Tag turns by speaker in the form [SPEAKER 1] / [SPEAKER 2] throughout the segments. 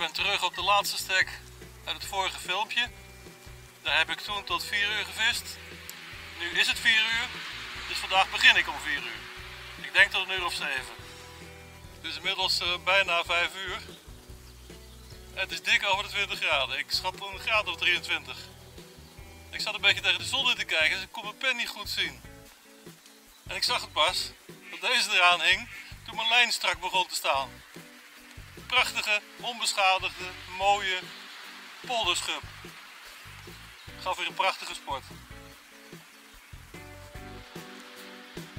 [SPEAKER 1] ben terug op de laatste stek uit het vorige filmpje. Daar heb ik toen tot 4 uur gevist. Nu is het 4 uur, dus vandaag begin ik om 4 uur. Ik denk tot een uur of 7. Het is inmiddels uh, bijna 5 uur. Het is dik over de 20 graden. Ik schat een graad of 23. Ik zat een beetje tegen de zon in te kijken, dus ik kon mijn pen niet goed zien. En ik zag het pas, dat deze eraan hing, toen mijn lijn strak begon te staan. Prachtige, onbeschadigde, mooie polderschub. Gaf weer een prachtige sport.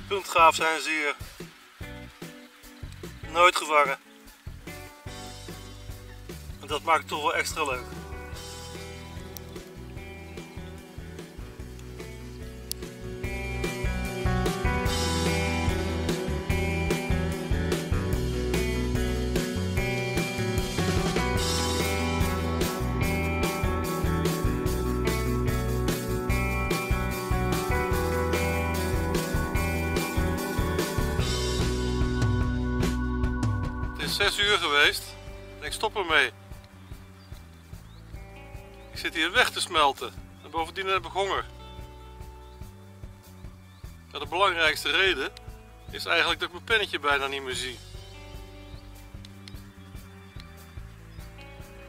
[SPEAKER 1] Puntgaaf zijn ze hier. Nooit gevangen. En dat maakt het toch wel extra leuk. Is 6 uur geweest en ik stop ermee. Ik zit hier weg te smelten en bovendien heb ik honger. De belangrijkste reden is eigenlijk dat ik mijn pennetje bijna niet meer zie.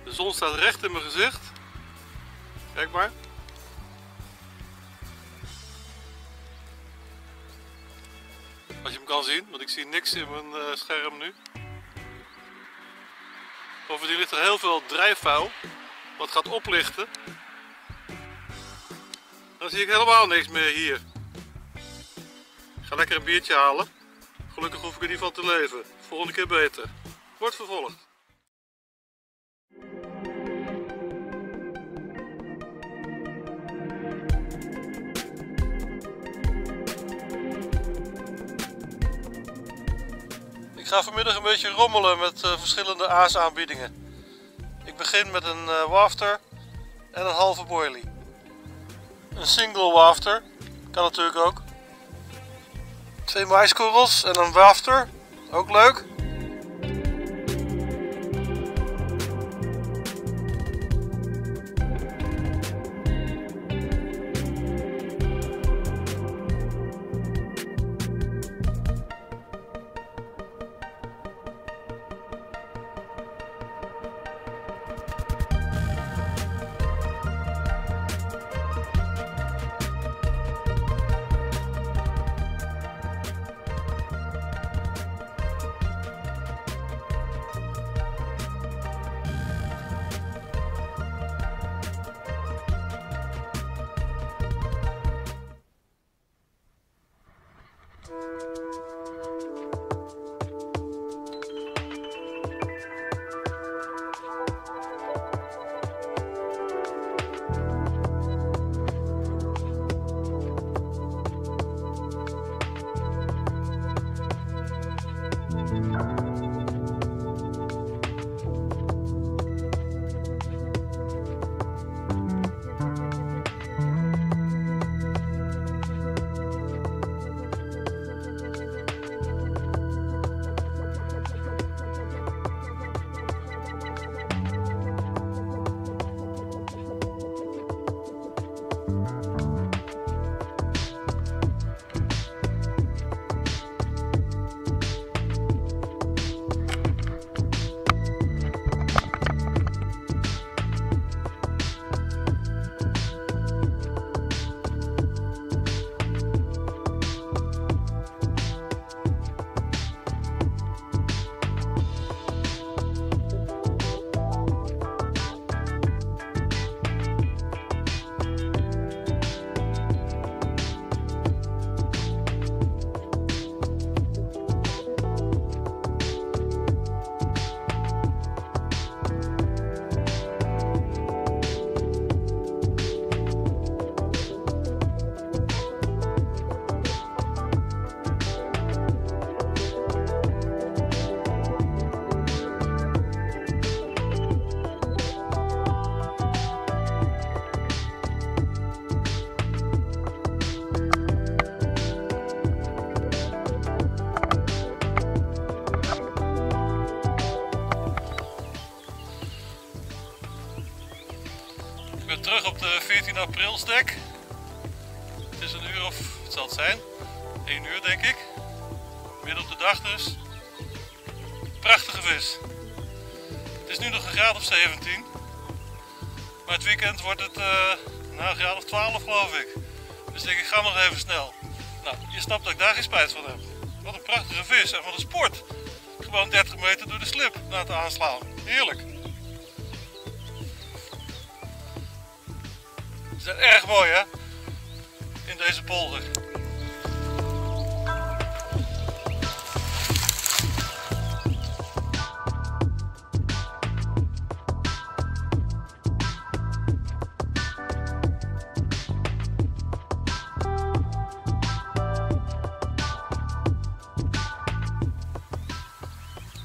[SPEAKER 1] De zon staat recht in mijn gezicht. Kijk maar. Als je hem kan zien, want ik zie niks in mijn eh, scherm nu. Bovendien ligt er heel veel drijfvuil, wat gaat oplichten. Dan zie ik helemaal niks meer hier. Ik ga lekker een biertje halen. Gelukkig hoef ik er niet van te leven. Volgende keer beter. Wordt vervolgd. Ga vanmiddag een beetje rommelen met uh, verschillende aasaanbiedingen. Ik begin met een uh, wafter en een halve boilie. Een single wafter, kan natuurlijk ook. Twee maiskorrels en een wafter, ook leuk. Terug op de 14 april stek. Het is een uur of, het zal het zijn, 1 uur denk ik. Midden op de dag dus. Prachtige vis. Het is nu nog een graad of 17. Maar het weekend wordt het uh, nou, een graad of 12 geloof ik. Dus denk ik, ga nog even snel. Nou, je snapt dat ik daar geen spijt van heb. Wat een prachtige vis en van de sport. Gewoon 30 meter door de slip na het aanslaan. Heerlijk. Ze zijn erg mooi hè, in deze polder.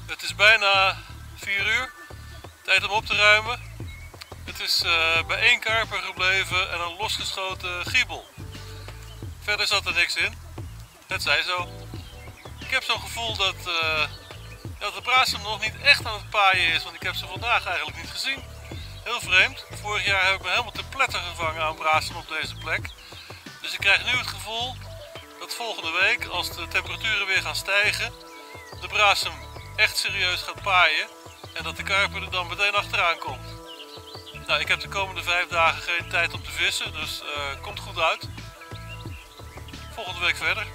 [SPEAKER 1] Het is bijna 4 uur. Tijd om op te ruimen. Het is uh, bij één karper gebleven en een losgeschoten giebel. Verder zat er niks in. Het zij zo. Ik heb zo'n gevoel dat, uh, dat de brasem nog niet echt aan het paaien is, want ik heb ze vandaag eigenlijk niet gezien. Heel vreemd. Vorig jaar heb ik me helemaal te pletter gevangen aan brasem op deze plek. Dus ik krijg nu het gevoel dat volgende week, als de temperaturen weer gaan stijgen, de brasem echt serieus gaat paaien en dat de karper er dan meteen achteraan komt. Nou, ik heb de komende vijf dagen geen tijd om te vissen, dus uh, komt goed uit. Volgende week verder.